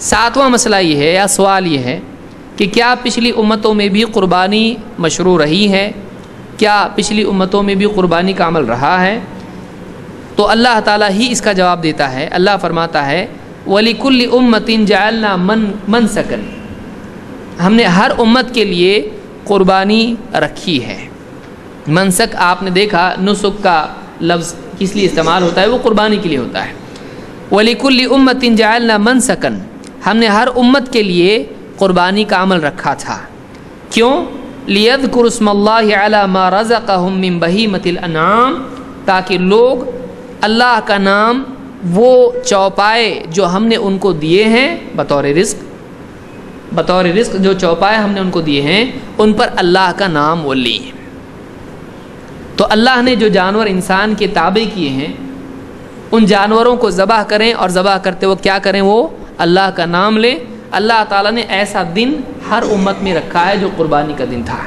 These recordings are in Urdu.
ساتواں مسئلہ یہ ہے یا سوال یہ ہے کہ کیا پچھلی امتوں میں بھی قربانی مشروع رہی ہے؟ کیا پچھلی امتوں میں بھی قربانی کا عمل رہا ہے؟ تو اللہ تعالیٰ ہی اس کا جواب دیتا ہے۔ اللہ فرماتا ہے ولی کل امتن جالنا من من سکن ہم نے ہر امت کے لیے قربانی رکھی ہے۔ منسک آپ نے دیکھا نسخ کا لفظ کس لیے استعمال ہوتا ہے؟ وہ قربانی کے لیے ہوتا ہے۔ ولی کل امتن جالنا من سکن ہم نے ہر امت کے لیے قربانی کا عمل رکھا تھا۔ کیوں؟ لید قرسم اللہ علامہ رضا کا ہم بہی مت الانعام، تاکہ لوگ اللہ کا نام وہ چوپائے جو ہم نے ان کو دیے ہیں، بطور رزق بطور رزق جو چوپائے ہم نے ان کو دیے ہیں، ان پر اللہ کا نام وہ لی تو اللہ نے جو جانور انسان کے تابع کیے ہیں، ان جانوروں کو ذبح کریں اور ذبح کرتے وقت کیا کریں وہ؟ اللہ کا نام لیں اللہ تعالیٰ نے ایسا دن ہر امت میں رکھا ہے جو قربانی کا دن تھا۔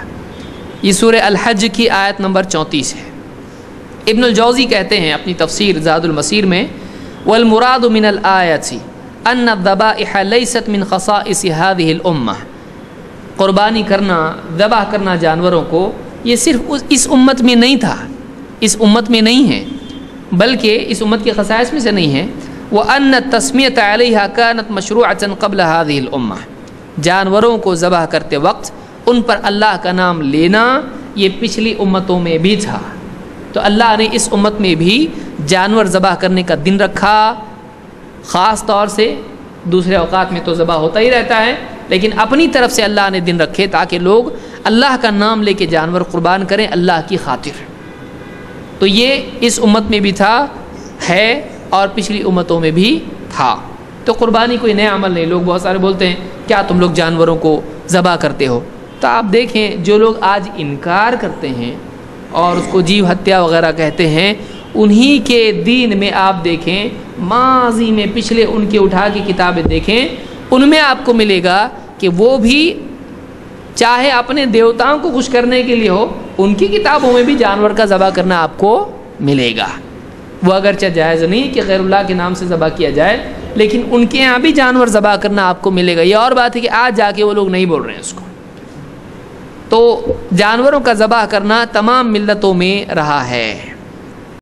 یہ سورہ الحج کی آیت نمبر چونتیس ہے۔ ابن الجوزی کہتے ہیں اپنی تفسیر زاد المسیر میں، والمراد من الآیت ان الذبائح لیست من خصائص هذه الامہ قربانی کرنا، ذبح کرنا جانوروں کو یہ صرف اس امت میں نہیں تھا۔ اس امت میں نہیں ہے، بلکہ اس امت کے خصائص میں سے نہیں ہے۔ وہ ان تسمیت علیہ کانت مشروعا قبل هذه الامہ جانوروں کو ذبح کرتے وقت ان پر اللہ کا نام لینا یہ پچھلی امتوں میں بھی تھا۔ تو اللہ نے اس امت میں بھی جانور ذبح کرنے کا دن رکھا۔ خاص طور سے دوسرے اوقات میں تو ذبح ہوتا ہی رہتا ہے، لیکن اپنی طرف سے اللہ نے دن رکھے تاکہ لوگ اللہ کا نام لے کے جانور قربان کریں اللہ کی خاطر۔ تو یہ اس امت میں بھی تھا، ہے اور پچھلی امتوں میں بھی تھا۔ تو قربانی کوئی نیا عمل نہیں، لوگ بہت سارے بولتے ہیں، کیا تم لوگ جانوروں کو ذبح کرتے ہو؟ تو آپ دیکھیں، جو لوگ آج انکار کرتے ہیں اور اس کو جیو ہتیا وغیرہ کہتے ہیں، انہی کے دین میں آپ دیکھیں، ماضی میں پچھلے ان کے اٹھا کی کتابیں دیکھیں، ان میں آپ کو ملے گا کہ وہ بھی چاہے اپنے دیوتاؤں کو خوش کرنے کے لیے ہو، ان کی کتابوں میں بھی جانور کا ذبح کرنا آپ کو ملے گا۔ وہ اگرچہ جائز نہیں کہ غیر اللہ کے نام سے ذبح کیا جائے، لیکن ان کے یہاں بھی جانور ذبح کرنا آپ کو ملے گا۔ یہ اور بات ہے کہ آج جا کے وہ لوگ نہیں بول رہے ہیں اس کو۔ تو جانوروں کا ذبح کرنا تمام ملتوں میں رہا ہے۔